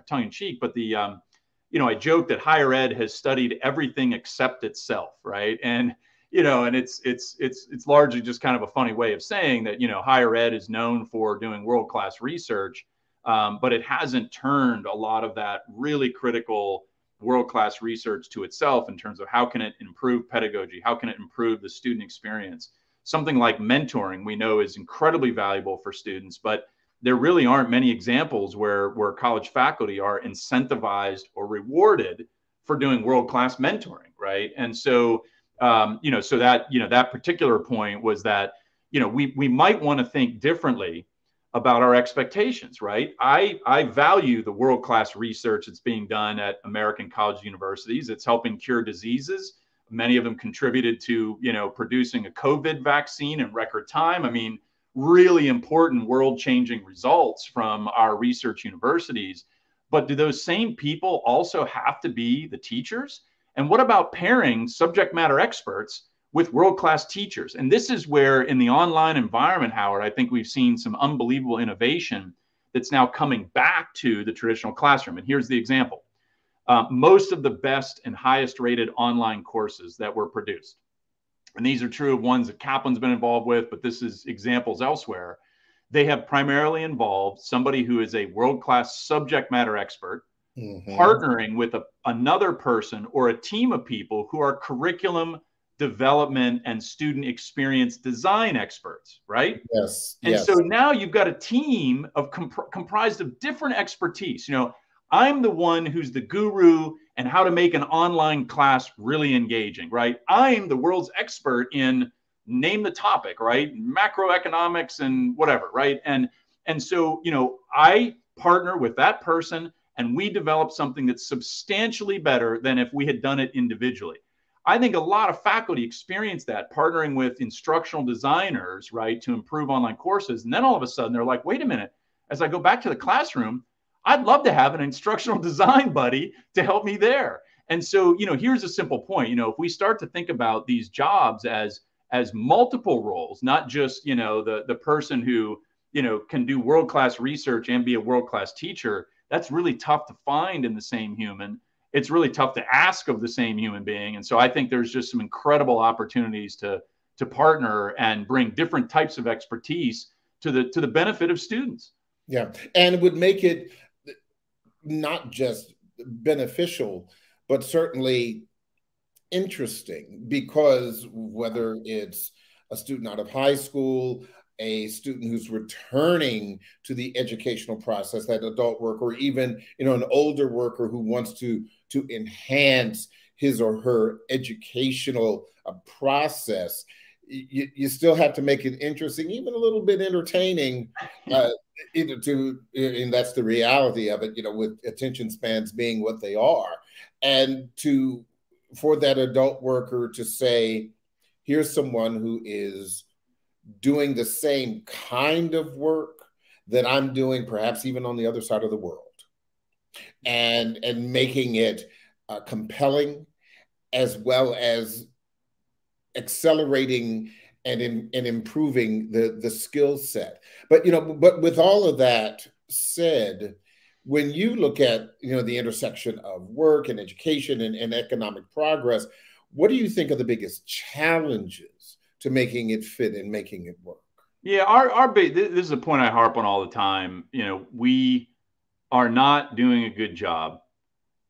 tongue in cheek, but the um, you know, I joke that higher ed has studied everything except itself, right? And you know, and it's it's it's it's largely just kind of a funny way of saying that you know higher ed is known for doing world class research, um, but it hasn't turned a lot of that really critical world class research to itself in terms of how can it improve pedagogy, how can it improve the student experience. Something like mentoring we know is incredibly valuable for students, but there really aren't many examples where where college faculty are incentivized or rewarded for doing world class mentoring, right? And so, um, you know, so that you know that particular point was that you know we we might want to think differently about our expectations, right? I I value the world class research that's being done at American college universities. It's helping cure diseases. Many of them contributed to you know producing a COVID vaccine in record time. I mean really important world changing results from our research universities. But do those same people also have to be the teachers? And what about pairing subject matter experts with world class teachers? And this is where, in the online environment, Howard, I think we've seen some unbelievable innovation that's now coming back to the traditional classroom. And here's the example uh, most of the best and highest rated online courses that were produced and these are true of ones that Kaplan's been involved with, but this is examples elsewhere. They have primarily involved somebody who is a world class subject matter expert, mm-hmm. partnering with a, another person or a team of people who are curriculum development and student experience design experts, right? Yes. And yes. so now you've got a team of comp- comprised of different expertise. You know, I'm the one who's the guru and how to make an online class really engaging, right? I'm the world's expert in name the topic, right? Macroeconomics and whatever, right? And and so, you know, I partner with that person and we develop something that's substantially better than if we had done it individually. I think a lot of faculty experience that partnering with instructional designers, right, to improve online courses. And then all of a sudden they're like, wait a minute, as I go back to the classroom, I'd love to have an instructional design buddy to help me there. And so, you know, here's a simple point. You know, if we start to think about these jobs as as multiple roles, not just, you know, the the person who, you know, can do world-class research and be a world-class teacher, that's really tough to find in the same human. It's really tough to ask of the same human being. And so I think there's just some incredible opportunities to to partner and bring different types of expertise to the to the benefit of students. Yeah. And it would make it not just beneficial, but certainly interesting because whether it's a student out of high school, a student who's returning to the educational process, that adult worker, or even you know an older worker who wants to to enhance his or her educational uh, process, you, you still have to make it interesting, even a little bit entertaining. Uh, to and that's the reality of it. You know, with attention spans being what they are, and to for that adult worker to say, here's someone who is doing the same kind of work that I'm doing, perhaps even on the other side of the world, and and making it uh, compelling, as well as accelerating and in, and improving the the skill set. But you know, but with all of that said, when you look at you know the intersection of work and education and, and economic progress what do you think are the biggest challenges to making it fit and making it work yeah our our this is a point i harp on all the time you know we are not doing a good job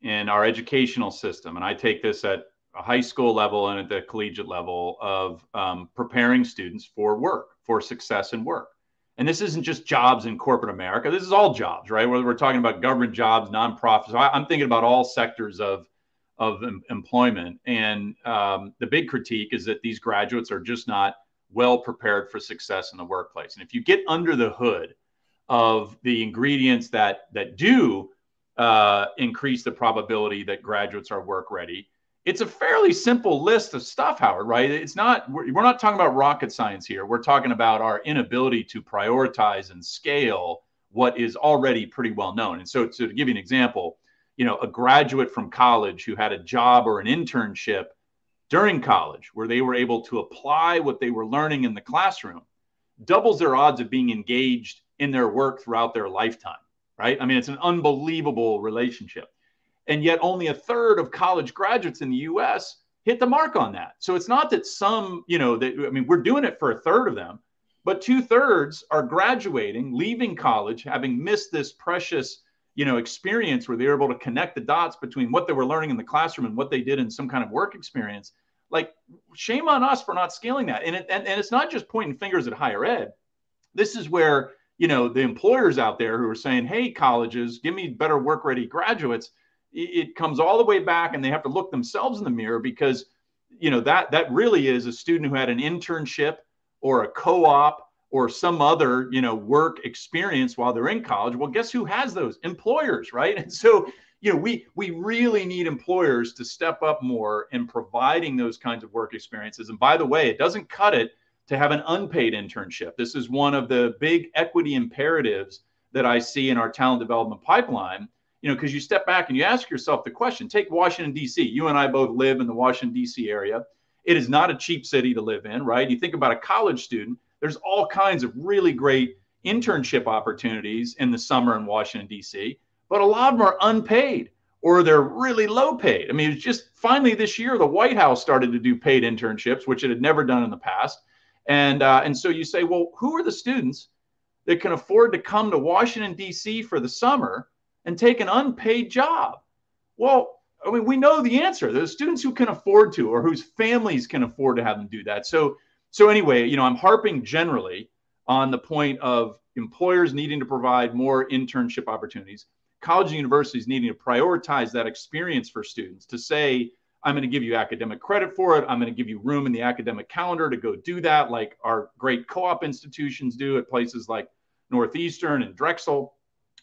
in our educational system and i take this at a high school level and at the collegiate level of um, preparing students for work for success in work and this isn't just jobs in corporate America. This is all jobs, right? Whether we're talking about government jobs, nonprofits. So I, am thinking about all sectors of of em- employment. And um, the big critique is that these graduates are just not well prepared for success in the workplace. And if you get under the hood of the ingredients that that do uh, increase the probability that graduates are work ready, it's a fairly simple list of stuff, Howard, right? It's not, we're, we're, not talking about rocket science here. We're talking about our inability to prioritize and scale what is already pretty well known. And so, so to give you an example, you know, a graduate from college who had a job or an internship during college where they were able to apply what they were learning in the classroom doubles their odds of being engaged in their work throughout their lifetime, right? I mean, it's an unbelievable relationship. And yet, only a third of college graduates in the US hit the mark on that. So it's not that some, you know, that, I mean, we're doing it for a third of them, but two thirds are graduating, leaving college, having missed this precious, you know, experience where they're able to connect the dots between what they were learning in the classroom and what they did in some kind of work experience. Like, shame on us for not scaling that. And, it, and, and it's not just pointing fingers at higher ed. This is where, you know, the employers out there who are saying, hey, colleges, give me better work ready graduates it comes all the way back and they have to look themselves in the mirror because you know that that really is a student who had an internship or a co-op or some other you know work experience while they're in college well guess who has those employers right and so you know we we really need employers to step up more in providing those kinds of work experiences and by the way it doesn't cut it to have an unpaid internship this is one of the big equity imperatives that i see in our talent development pipeline you know, because you step back and you ask yourself the question take Washington, D.C. You and I both live in the Washington, D.C. area. It is not a cheap city to live in, right? You think about a college student, there's all kinds of really great internship opportunities in the summer in Washington, D.C., but a lot of them are unpaid or they're really low paid. I mean, it's just finally this year, the White House started to do paid internships, which it had never done in the past. And, uh, and so you say, well, who are the students that can afford to come to Washington, D.C. for the summer? and take an unpaid job? Well, I mean, we know the answer. There's students who can afford to or whose families can afford to have them do that. So, so anyway, you know, I'm harping generally on the point of employers needing to provide more internship opportunities, college and universities needing to prioritize that experience for students to say, I'm going to give you academic credit for it. I'm going to give you room in the academic calendar to go do that, like our great co op institutions do at places like Northeastern and Drexel,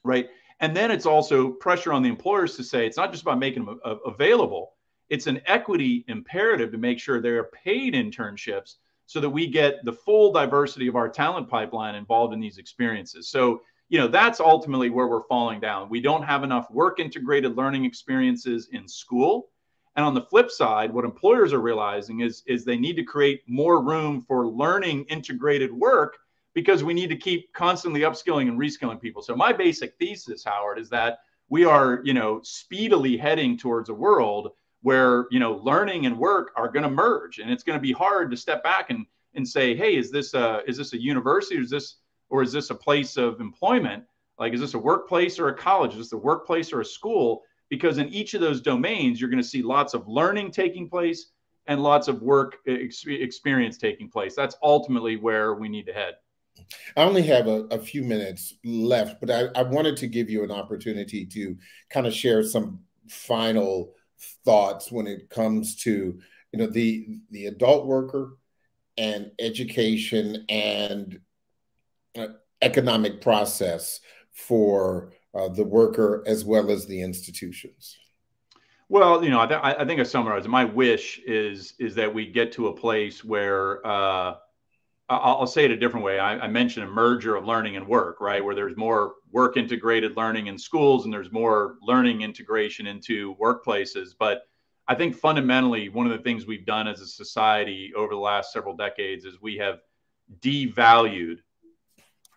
right? And then it's also pressure on the employers to say it's not just about making them available, it's an equity imperative to make sure they're paid internships so that we get the full diversity of our talent pipeline involved in these experiences. So, you know, that's ultimately where we're falling down. We don't have enough work integrated learning experiences in school. And on the flip side, what employers are realizing is, is they need to create more room for learning integrated work because we need to keep constantly upskilling and reskilling people. So my basic thesis, Howard, is that we are, you know, speedily heading towards a world where, you know, learning and work are going to merge. And it's going to be hard to step back and, and say, hey, is this a, is this a university or is this, or is this a place of employment? Like, is this a workplace or a college? Is this a workplace or a school? Because in each of those domains, you're going to see lots of learning taking place and lots of work ex- experience taking place. That's ultimately where we need to head. I only have a, a few minutes left, but I, I, wanted to give you an opportunity to kind of share some final thoughts when it comes to you know the the adult worker and education and uh, economic process for uh, the worker as well as the institutions. Well, you know, I, th- I think I summarized. My wish is is that we get to a place where uh, I'll say it a different way. I, I, mentioned a merger of learning and work, right? Where there's more work integrated learning in schools and there's more learning integration into workplaces. But I think fundamentally, one of the things we've done as a society over the last several decades is we have devalued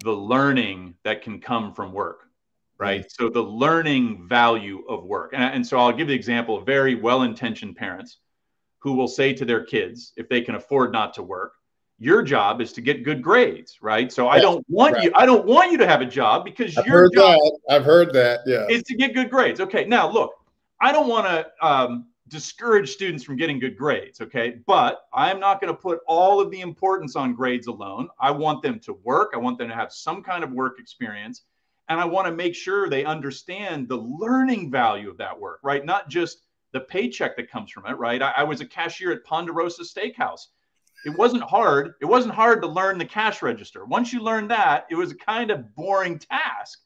the learning that can come from work, right? Mm-hmm. So the learning value of work. And, and so I'll give the example of very well intentioned parents who will say to their kids, if they can afford not to work, your job is to get good grades, right? So I don't want right. you, I don't want you to have a job because I've your job that. I've heard that. Yeah. Is to get good grades. Okay. Now look, I don't want to um, discourage students from getting good grades. Okay. But I'm not going to put all of the importance on grades alone. I want them to work. I want them to have some kind of work experience. And I want to make sure they understand the learning value of that work, right? Not just the paycheck that comes from it, right? I, I was a cashier at Ponderosa Steakhouse it wasn't hard. It wasn't hard to learn the cash register. Once you learned that, it was a kind of boring task.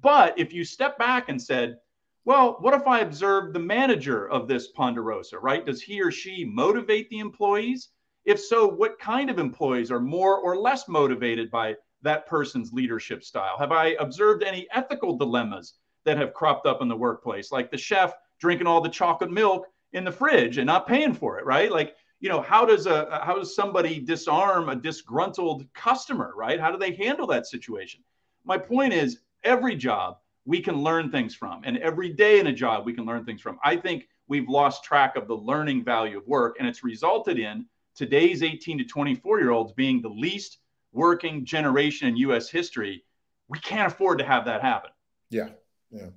But if you step back and said, well, what if I observed the manager of this Ponderosa, right? Does he or she motivate the employees? If so, what kind of employees are more or less motivated by that person's leadership style? Have I observed any ethical dilemmas that have cropped up in the workplace, like the chef drinking all the chocolate milk in the fridge and not paying for it, right? Like you know how does a how does somebody disarm a disgruntled customer right? How do they handle that situation? My point is every job we can learn things from and every day in a job we can learn things from. I think we've lost track of the learning value of work and it's resulted in today's 18 to 24 year olds being the least working generation in us history. We can't afford to have that happen. Yeah yeah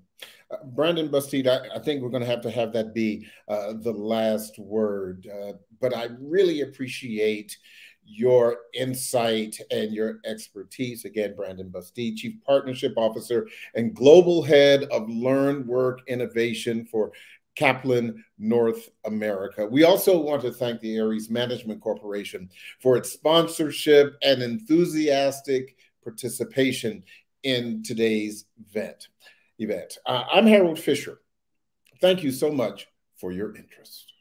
Brandon Busteed, I, I, think we're going to have to have that be uh, the last word. Uh, but I really appreciate your insight and your expertise. Again, Brandon Busteed, Chief Partnership Officer and Global Head of Learn Work Innovation for Kaplan North America. We also want to thank the Ares Management Corporation for its sponsorship and enthusiastic participation in today's event event. Uh, I'm Harold Fisher. Thank you so much for your interest.